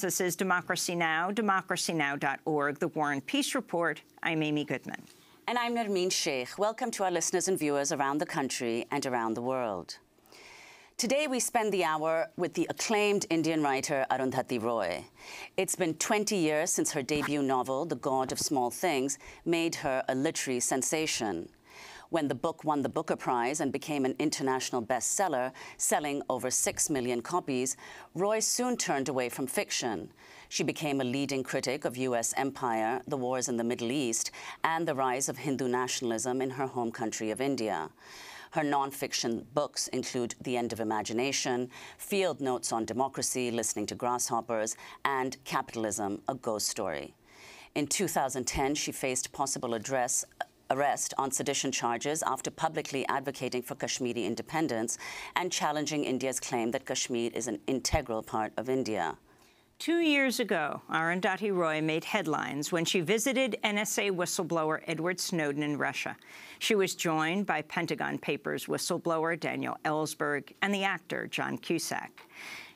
This is Democracy Now!, democracynow.org, The War and Peace Report. I'm Amy Goodman. And I'm Nermeen Sheikh. Welcome to our listeners and viewers around the country and around the world. Today, we spend the hour with the acclaimed Indian writer Arundhati Roy. It's been 20 years since her debut novel, The God of Small Things, made her a literary sensation when the book won the Booker Prize and became an international bestseller, selling over 6 million copies, Roy soon turned away from fiction. She became a leading critic of U.S. empire, the wars in the Middle East, and the rise of Hindu nationalism in her home country of India. Her nonfiction books include The End of Imagination, Field Notes on Democracy, Listening to Grasshoppers, and Capitalism, A Ghost Story. In 2010, she faced possible address, arrest on sedition charges after publicly advocating for Kashmiri independence and challenging India's claim that Kashmir is an integral part of India. Two years ago, Arundhati Roy made headlines when she visited NSA whistleblower Edward Snowden in Russia. She was joined by Pentagon Papers whistleblower Daniel Ellsberg and the actor John Cusack.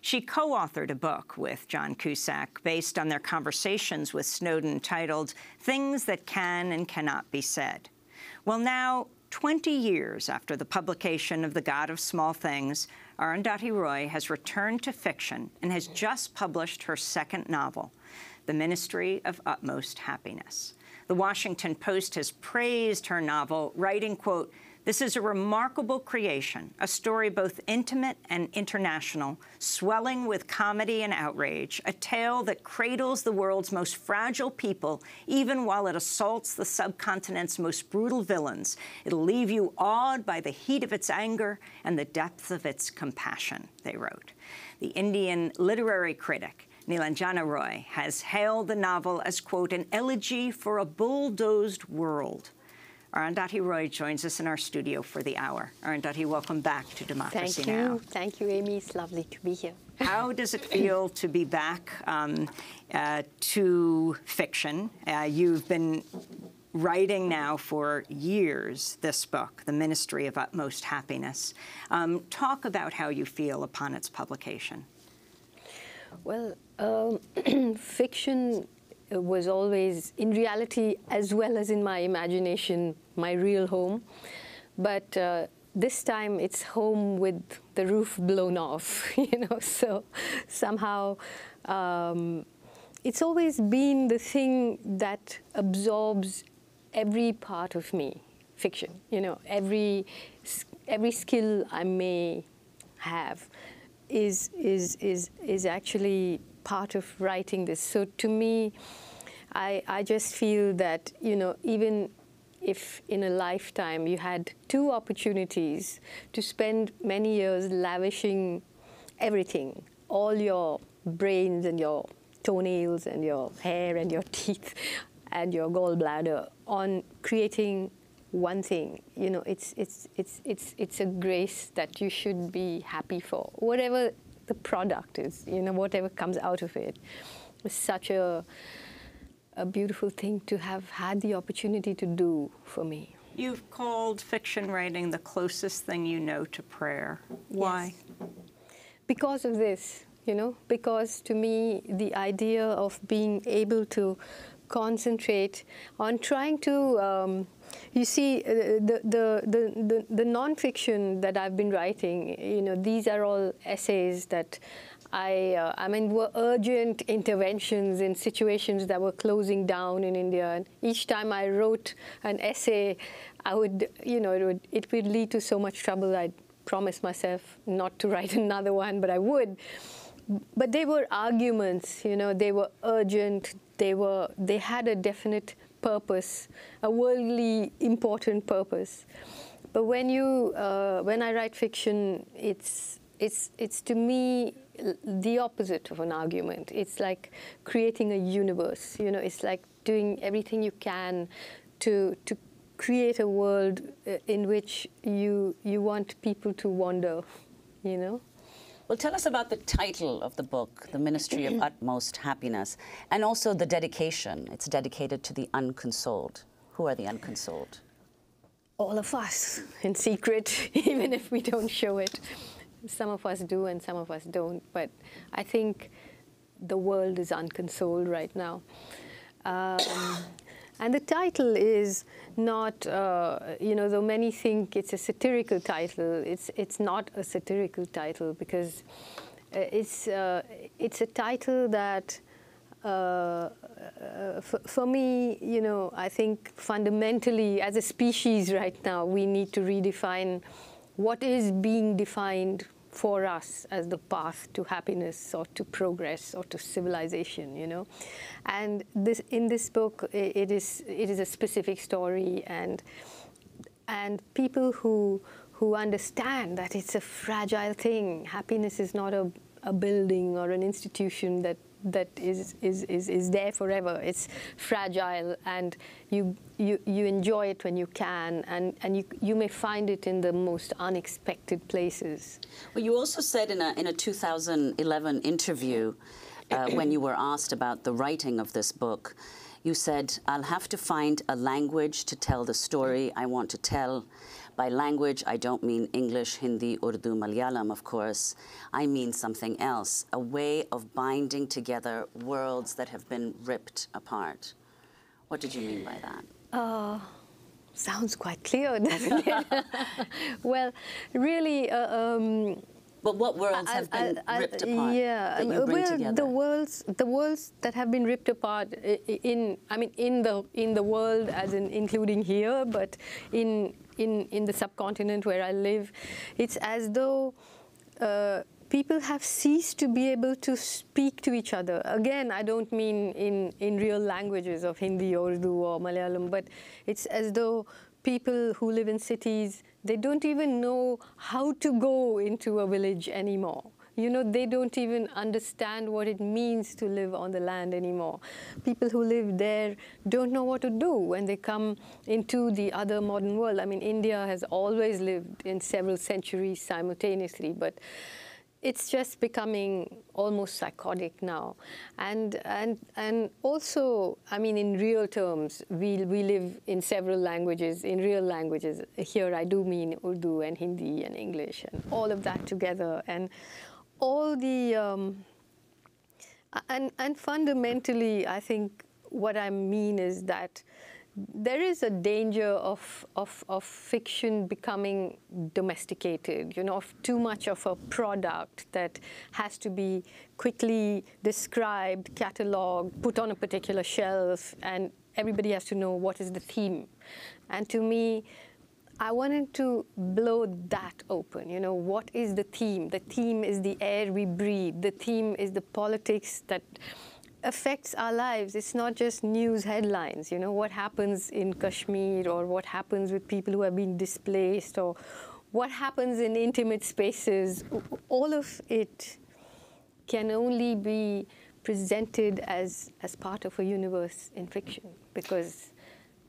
She co-authored a book with John Cusack based on their conversations with Snowden titled Things That Can and Cannot Be Said. Well, now, 20 years after the publication of The God of Small Things, Arundhati Roy has returned to fiction and has just published her second novel, The Ministry of Utmost Happiness. The Washington Post has praised her novel, writing, quote, this is a remarkable creation, a story both intimate and international, swelling with comedy and outrage, a tale that cradles the world's most fragile people, even while it assaults the subcontinent's most brutal villains. It'll leave you awed by the heat of its anger and the depth of its compassion, they wrote. The Indian literary critic Nilanjana Roy has hailed the novel as, quote, an elegy for a bulldozed world. Arundhati Roy joins us in our studio for the hour. Arundhati, welcome back to Democracy Now. Thank Now! you. Thank you, Amy. It's lovely to be here. How does it feel to be back um, uh, to fiction? Uh, you've been writing now for years this book, The Ministry of Utmost Happiness. Um, talk about how you feel upon its publication. Well, um, fiction was always, in reality, as well as in my imagination, my real home. But uh, this time it's home with the roof blown off, you know, so somehow um, it's always been the thing that absorbs every part of me, fiction, you know, every, every skill I may have is, is, is, is actually part of writing this. So to me, I, I just feel that, you know, even if in a lifetime you had two opportunities to spend many years lavishing everything, all your brains and your toenails and your hair and your teeth and your gallbladder on creating one thing. You know, it's, it's, it's, it's, it's a grace that you should be happy for. Whatever the product is, you know, whatever comes out of it. It's such a, a beautiful thing to have had the opportunity to do for me. You've called fiction writing the closest thing you know to prayer. Why? Yes. Because of this, you know, because to me, the idea of being able to concentrate on trying to um, you see, uh, the, the, the, the, nonfiction that I've been writing, you know, these are all essays that I, uh, I mean, were urgent interventions in situations that were closing down in India. And each time I wrote an essay, I would, you know, it would, it would lead to so much trouble. I'd promise myself not to write another one, but I would. But they were arguments, you know, they were urgent. They were, they had a definite purpose, a worldly important purpose. But when you, uh, when I write fiction, it's, it's, it's to me the opposite of an argument. It's like creating a universe. You know, it's like doing everything you can to to create a world uh, in which you you want people to wander. You know. Well, tell us about the title of the book, The Ministry of Utmost Happiness, and also the dedication. It's dedicated to the unconsoled. Who are the unconsoled? All of us, in secret, even if we don't show it. Some of us do and some of us don't. But I think the world is unconsoled right now. Um, and the title is not, uh, you know, though many think it's a satirical title, it's, it's not a satirical title because uh, it's, uh, it's a title that, uh, uh, for, for me, you know, I think fundamentally as a species right now, we need to redefine what is being defined for us as the path to happiness or to progress or to civilization, you know. And this, in this book, it is, it is a specific story and, and people who, who understand that it's a fragile thing. Happiness is not a, a building or an institution that that is, is, is, is there forever. It's fragile and you, you, you enjoy it when you can and, and you, you may find it in the most unexpected places. Well, you also said in a, in a 2011 interview uh, when you were asked about the writing of this book, you said, I'll have to find a language to tell the story I want to tell by language, I don't mean English, Hindi, Urdu, Malayalam, of course. I mean something else, a way of binding together worlds that have been ripped apart. What did you mean by that? Uh, sounds quite clear, doesn't it? well, really, uh, um, but what worlds have been I, I, ripped apart? Yeah, well, the worlds, the worlds that have been ripped apart in, I mean, in the in the world, as in including here, but in in, in the subcontinent where I live, it's as though uh, people have ceased to be able to speak to each other. Again, I don't mean in, in real languages of Hindi, Urdu, or Malayalam, but it's as though people who live in cities, they don't even know how to go into a village anymore you know, they don't even understand what it means to live on the land anymore. People who live there don't know what to do when they come into the other modern world. I mean, India has always lived in several centuries simultaneously, but it's just becoming almost psychotic now. And, and, and also, I mean, in real terms, we, we live in several languages, in real languages. Here I do mean Urdu and Hindi and English and all of that together. And all the, um, and, and fundamentally, I think what I mean is that there is a danger of, of, of fiction becoming domesticated, you know, of too much of a product that has to be quickly described, catalogued, put on a particular shelf, and everybody has to know what is the theme. And to me, I wanted to blow that open. You know, what is the theme? The theme is the air we breathe. The theme is the politics that affects our lives. It's not just news headlines. You know, what happens in Kashmir or what happens with people who have been displaced or what happens in intimate spaces. All of it can only be presented as, as part of a universe in fiction because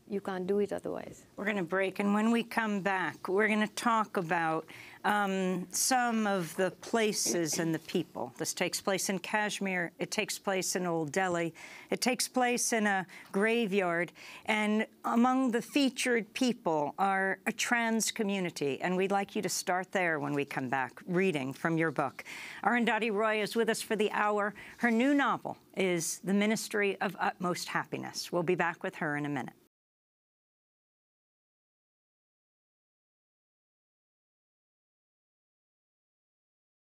you can't do it otherwise. We're going to break, and when we come back, we're going to talk about um, some of the places and the people. This takes place in Kashmir. It takes place in Old Delhi. It takes place in a graveyard. And among the featured people are a trans community. And we'd like you to start there when we come back, reading from your book. Arundhati Roy is with us for the hour. Her new novel is The Ministry of Utmost Happiness. We'll be back with her in a minute.